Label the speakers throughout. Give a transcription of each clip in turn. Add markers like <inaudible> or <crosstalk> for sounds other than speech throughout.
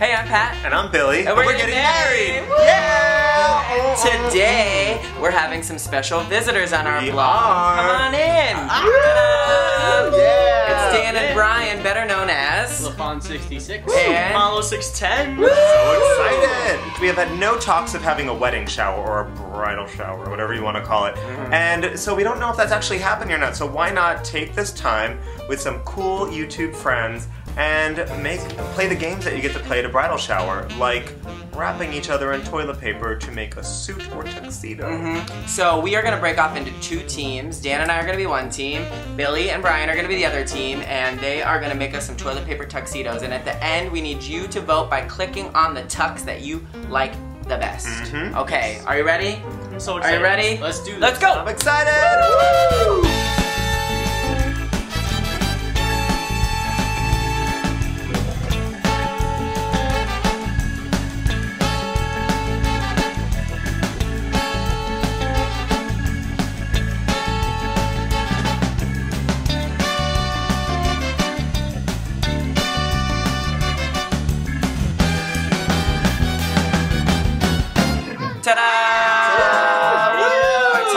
Speaker 1: Hey, I'm Pat.
Speaker 2: And I'm Billy.
Speaker 1: And we're, getting, married. Yeah! Today, we're having some special visitors on our
Speaker 2: We
Speaker 1: vlog.
Speaker 2: are.
Speaker 1: Come on in.
Speaker 2: Ah! Yeah!
Speaker 1: It's Dan and Brian, better known as.
Speaker 3: Lafond 66.
Speaker 1: And
Speaker 4: Mallow 610.
Speaker 2: So excited! We have had no talks of having a wedding shower or a bridal shower, or whatever you want to call it.
Speaker 1: Mm-hmm.
Speaker 2: And so we don't know if that's actually happening or not. So why not take this time with some cool YouTube friends and make play the games that you get to play at a bridal shower, like wrapping each other in toilet paper to make a suit or tuxedo.
Speaker 1: Mm-hmm. So we are gonna break off into two teams. Dan and I are gonna be one team. Billy and Brian are gonna be the other team, and they are gonna make us some toilet paper tuxedos. And at the end, we need you to vote by clicking on the tux that you like the best.
Speaker 2: Mhm.
Speaker 1: Okay, are you ready?
Speaker 4: I'm so excited.
Speaker 1: Are you ready?
Speaker 3: Let's do this.
Speaker 1: Let's go.
Speaker 2: I'm excited!
Speaker 1: Ta-da!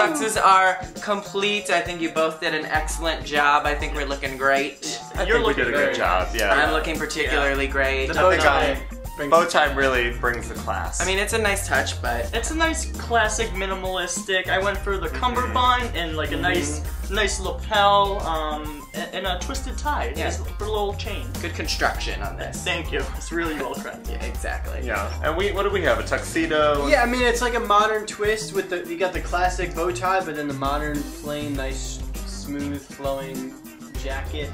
Speaker 1: Tuxes are complete. I think you both did an excellent job. I think we're looking great.
Speaker 2: I
Speaker 4: You're
Speaker 2: think we did a
Speaker 4: looking
Speaker 2: good job. Yeah.
Speaker 1: I'm looking particularly great.
Speaker 3: The bow tie.
Speaker 2: I'm-
Speaker 3: brings-
Speaker 2: Bow tie really brings the class.
Speaker 1: I mean, it's a nice touch, but
Speaker 4: It's a nice classic minimalistic. I went for the cummerbund and like a nice nice lapel um, and, and a twisted tie.
Speaker 1: Yeah.
Speaker 4: Just a little chain.
Speaker 1: good construction on this.
Speaker 4: Thank you. It's really well crafted. <laughs>
Speaker 1: Yeah, exactly.
Speaker 2: yeah. And we, what do we have? A tuxedo?
Speaker 3: Yeah, I mean it's like a modern twist with the you got the classic bow tie, but then the modern plain, nice, smooth, flowing jacket.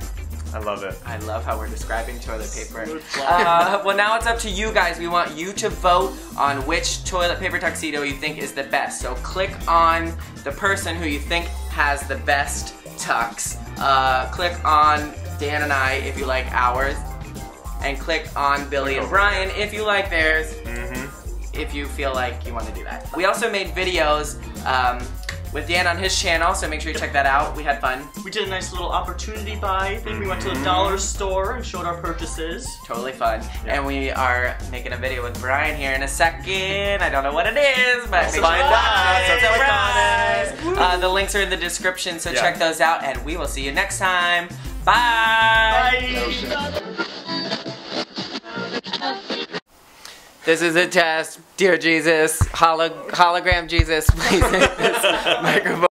Speaker 2: I love it.
Speaker 1: I love how we're describing toilet paper. Uh, <laughs> well, now it's up to you guys. We want you to vote on which toilet paper tuxedo you think is the best. So click on the person who you think has the best tux. Uh, click on Dan and I if you like ours. And click on Billy and
Speaker 2: over
Speaker 1: Brian if you like theirs.
Speaker 2: Mm-hmm.
Speaker 1: if you feel like you want to do that. We also made videos um, with Dan on his channel, so make sure you check that out. We had fun.
Speaker 4: We did a nice little opportunity buy. I think we went to the dollar store and showed our purchases.
Speaker 1: Totally fun. And we are making a video with Brian here in a second. I don't know what it is, but make sure
Speaker 2: Find
Speaker 1: you
Speaker 2: out.
Speaker 1: watch.
Speaker 2: So
Speaker 1: Surprise! Uh, the links are in the description, so
Speaker 2: Yeah.
Speaker 1: check those out, and we will see you next time. Bye! This is a test. Dear Jesus, holo- hologram Jesus, please hit this <laughs> microphone.